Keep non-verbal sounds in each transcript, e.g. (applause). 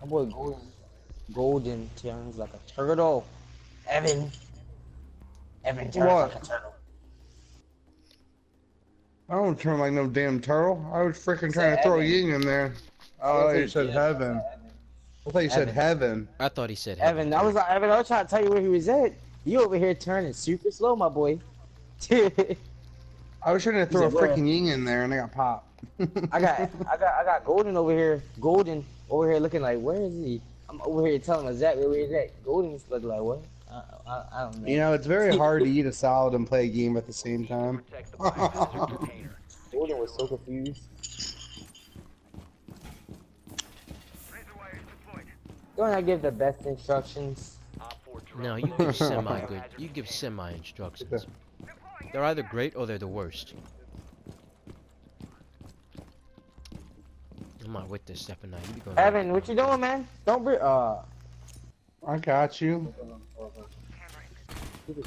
My boy golden, golden turns like a turtle. Evan. Evan turns What? like a turtle. I don't turn like no damn turtle. I was freaking trying Said to throw heaven. Ying in there. Oh, you said heaven. I thought you said heaven. I thought he said Evan, I was like, Evan, I was trying to tell you where he was at. You over here turning super slow, my boy. I (laughs) I was trying to throw a freaking Ying in there and I got popped. I got, (laughs) I got, I got Golden over here. Golden over here looking like, where is he? I'm over here telling him exactly where he's at. Golden's looking like, what? I, I, I don't know. You know, it's very (laughs) hard to eat a salad and play a game at the same time. Protect the biohazard container. (laughs) Golden was so confused. Don't I give the best instructions? Op 4 drone No, you give semi good. You give semi instructions. (laughs) They're either great or they're the worst. I'm not with this stepping now. You be going. Evan, what you doing, man? Don't be, uh. I got you.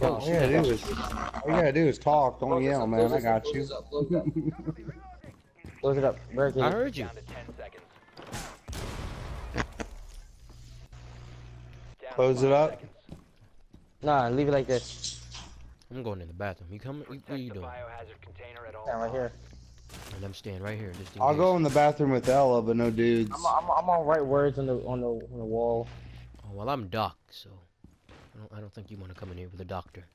Oh, All you gotta do is, all you gotta do is talk. Don't yell, man. I got you. Close it up. Where (laughs) can I you- heard you. down to 10 seconds. Close it up. Nah, leave it like this. I'm going in the bathroom. You coming? What are you doing? biohazard container at all Stand right here. And I'm staying right here. Just I'll go in the bathroom with Ela, but no dudes. I'm, I'm, I'm on right words on the on the on the wall. Oh, well, I'm Doc, so I don't. I don't think you want to come in here with a doctor.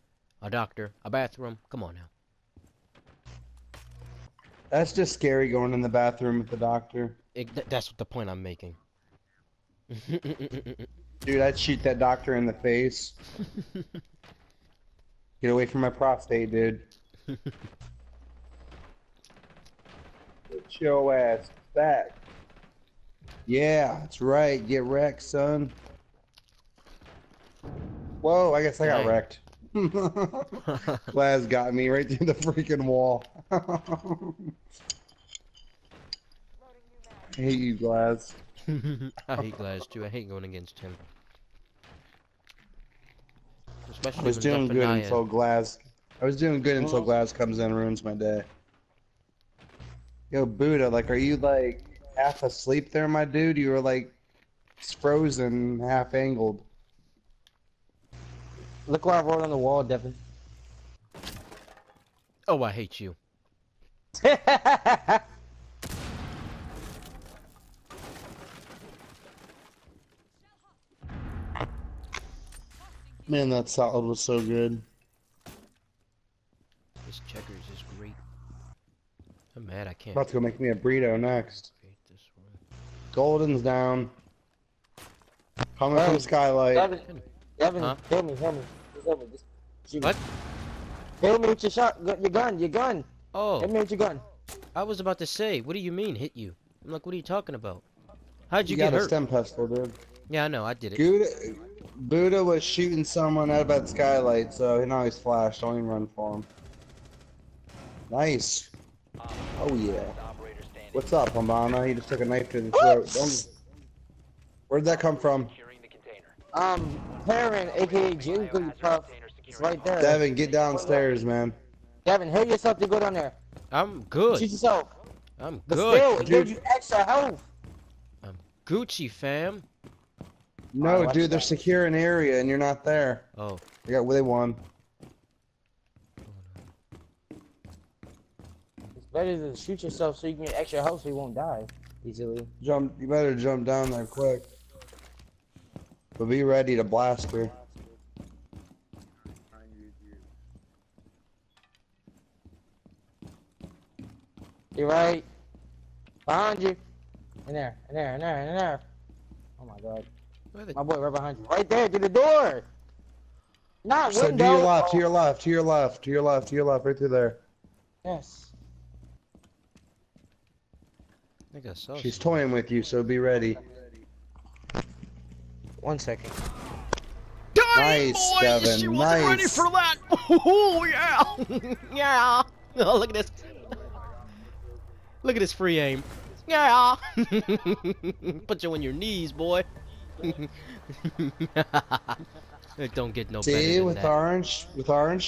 A doctor, a bathroom. Come on now. That's just scary going in the bathroom with the doctor. It, th- that's what the point I'm making. (laughs) Dude, I'd shoot that doctor in the face. (laughs) Get away from my prostate, dude. (laughs) Get your ass back. Yeah, that's right. Get wrecked, son. Whoa, I guess I got Dang. wrecked. (laughs) Glaz got me right through the freaking wall. (laughs) I hate you, Glaz. (laughs) I hate Glaz too. I hate going against him. Especially I was doing good until Glaz. I was doing good until Glaz comes in and ruins my day. Yo, Buddha, like, are you like half asleep there, my dude? You were like frozen, half angled. Look what I wrote on the wall, Devin. Oh, I hate you. (laughs) Man, that salad was so good. This checkers is great. Oh, I'm mad I can't About to go make me a burrito next. this one. Golden's down. Coming Hey, from Skylight. Devin, Devin, Huh? heal me, heal me. Just heal. Just shoot me. What? Heal me with your shot, your gun, your gun. Hit Oh, me with your gun. I was about to say, what do you mean hit you? I'm like, what are you talking about? How'd you, You get hurt? You got a stim pistol, dude. Yeah, I know, I did it. Buddha, Buddha was shooting someone out about Skylight, so he now he's flashed. Don't even run for him. Nice. Op Oh yeah. What's up, Hibana? He just took a knife to the throat. Don't... Where'd that come from? Securing the container. Um, Perrin, aka Jiggly Biohazard Puff. container It's right there. Devin, get downstairs, man. Devin, heal yourself to go down there. I'm Shoot good. yourself. I'm But good. still, it gives you extra health. I'm Gucci fam. No, watch dude, they're that. secure an area and you're not there. Oh, They got, they won. Better to shoot yourself so you can get extra health so you won't die easily. Jump. You better jump down there quick. But be ready to blast her. You're right? Behind you. In there, in there, in there, in there. Oh my god. My boy right behind you. Right there, to the door. Not So window. to your left, to your left, to your left, to your left, to your left, right through there. Yes. I think I saw She's something. toying with you, so be ready. One second. Nice, Devin. She wasn't ready Nice. for that. (laughs) Oh yeah, (laughs) yeah. Oh look at this. Look at this free aim. Yeah. (laughs) Put you on your knees, boy. it don't get no better See, than with that. orange, with orange